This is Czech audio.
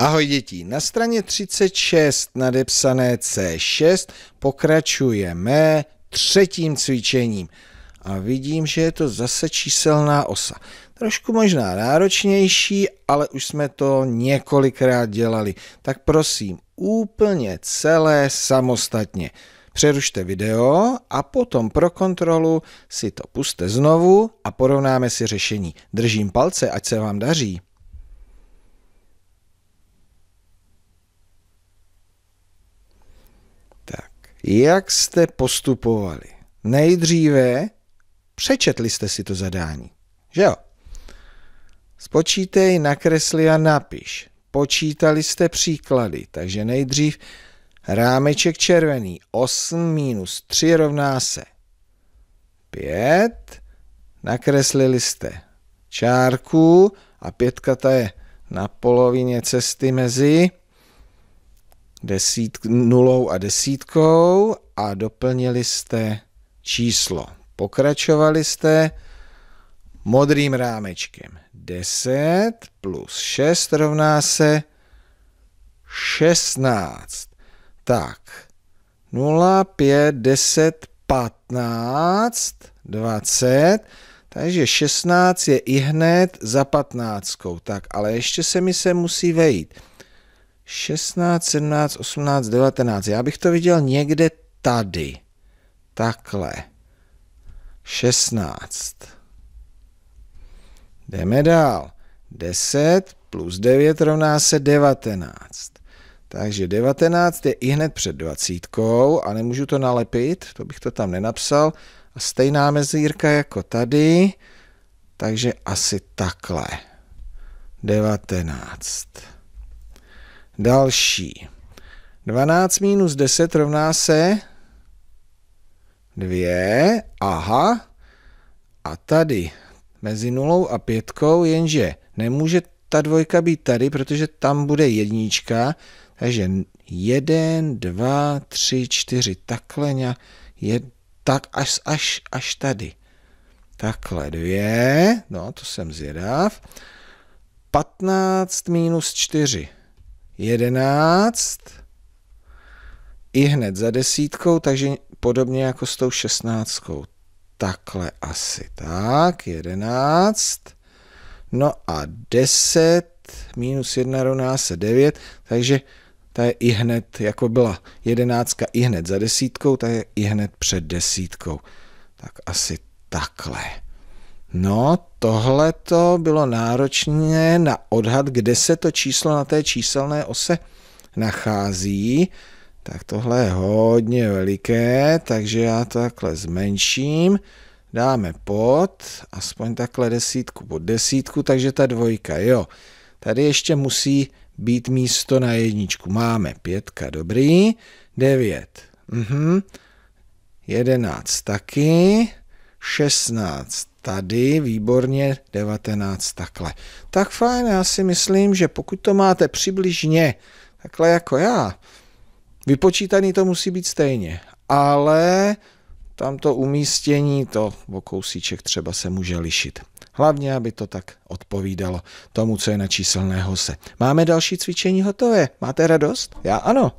Ahoj děti, na straně 36 nadepsané C6 pokračujeme třetím cvičením. A vidím, že je to zase číselná osa. Trošku možná náročnější, ale už jsme to několikrát dělali. Tak prosím, úplně celé samostatně. Přerušte video a potom pro kontrolu si to puste znovu a porovnáme si řešení. Držím palce, ať se vám daří. Jak jste postupovali? Nejdříve přečetli jste si to zadání, že jo? Spočítej, nakresli a napiš. Počítali jste příklady, takže nejdřív rámeček červený 8 minus 3 rovná se 5. Nakreslili jste čárku a pětka ta je na polovině cesty mezi desít, nulou a desítkou a doplnili jste číslo. Pokračovali jste modrým rámečkem. 10 plus 6 rovná se 16. Tak, 0, 5, 10, 15, 20, takže 16 je i hned za 15. Tak, ale ještě se mi se musí vejít. 16, 17, 18, 19. Já bych to viděl někde tady. Takhle. 16. Jdeme dál. 10 plus 9 rovná se 19. Takže 19 je i hned před 20 a nemůžu to nalepit, to bych to tam nenapsal. A stejná mezírka jako tady, takže asi takhle. 19. Další. 12 minus 10 rovná se 2. Aha. A tady mezi nulou a pětkou, jenže nemůže ta dvojka být tady, protože tam bude jednička, takže jeden, dva, tři, čtyři, takhle nějak, je, tak až, až, až tady. Takhle dvě, no to jsem zvědav. 15 minus 4 11, i hned za desítkou, takže podobně jako s tou šestnáctkou. Takhle asi tak, 11. No a 10 minus 1 rovná se 9, takže ta je i hned, jako byla jedenáctka i hned za desítkou, ta je i hned před desítkou. Tak asi takhle. No, tohle to bylo náročné na odhad, kde se to číslo na té číselné ose nachází. Tak tohle je hodně veliké, takže já to takhle zmenším. Dáme pod, aspoň takhle desítku pod desítku, takže ta dvojka, jo. Tady ještě musí být místo na jedničku. Máme pětka, dobrý. Devět, mhm. Jedenáct taky. Šestnáct tady, výborně, 19 takhle. Tak fajn, já si myslím, že pokud to máte přibližně takhle jako já, vypočítaný to musí být stejně, ale tam to umístění, to o kousíček třeba se může lišit. Hlavně, aby to tak odpovídalo tomu, co je na číselné hose. Máme další cvičení hotové. Máte radost? Já ano.